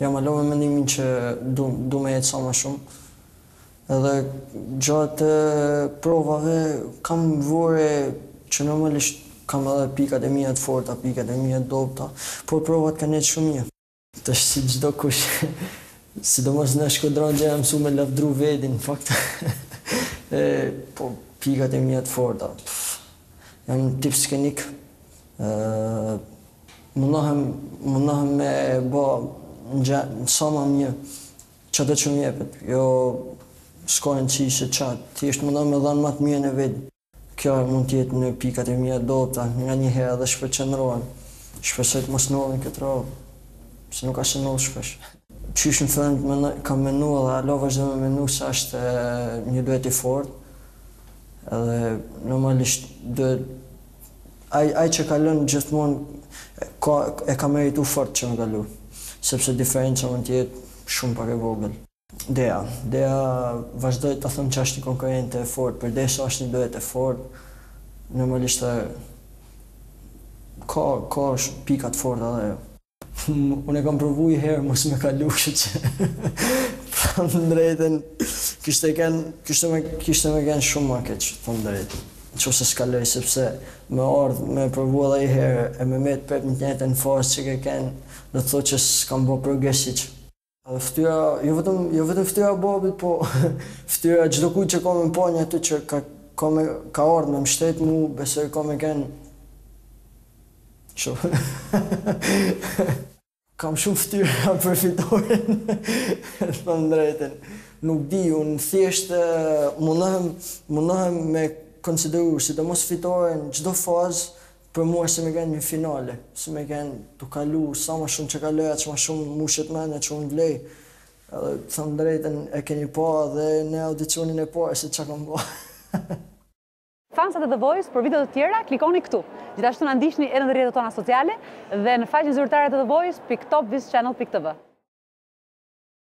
Jam ala me mendimin që du, du me jetë sa më shumë. Edhe gjatë provave kam vu re që normalisht kam edhe pikat e mija të forta, pikat e mija të dobta, por provat kanë ec shumë mirë. Tash si çdokush, sidomos në Shkodër që jam s'du me lafdru vedin, në fakt. e, po, pikat e mija të forta. Jam tip skenik, Mundohem mundohem me bo një gja sa ma mirë çato që më jepet jo s'ka rëndsi se ça thjesht mundohem me dhan ma të mirën e vetes kjo mund të jetë një pikat e mia të dobëta nganjëher edhe shpërqendrohem shpresoj të mos ndodhin këtë radhë se nuk asht se ndodh shpesh qysh në fillim mendoj kam menu edhe ala vazhdoj me menu se asht një duet i fortë edhe normalisht duhet Ai ai që kalon gjithmonë ka e ka meritu fort me kalu, sepse diferenca mund të jetë shumë pak e vogël. Dea, Dea vazhdoj ta them që është një konkurrente e fortë, përderisa është një duet i fortë, normalisht edhe ka ka pika të forta edhe ajo. Hum unë e kam provu nji herë mos me kalu kështu që tham të drejtën kishte ken kishte me kishte me ken shumë ma keq tham të drejtën nëse s'kaloj sepse me ardh me provu edhe nji herë e me met prep në të njëjtën fazë që ke ken do të thotë që s'kam ba progres hiç Ftyra, jo vetëm, jo vetëm ftyra babit, po ftyra e çdokujt që kam me pa nji aty që ka ka ardh me m'mbështet mu, besoj ka me kenë Ço. Kam shumë ftyra për fitoren. Tham të drejtën. Nuk di, un thjesht mundohem, mundohem me konsideru, sidomos fitoren çdo fazë Për mua si me kenë një finale, si me kenë tu kalu sa ma shumë që kaloj aq ma shumë mbushet menja që unë vlej edhe tham të drejtën e keni pa dhe në audicionin e parë se ça kam ba. Fansat e The Voice për video të tjera klikoni këtu. Gjithashtu na ndiqni edhe në rrjetet tona sociale dhe në faqen zyrtare të The Voice pikë Top vizë Channel pikë TV.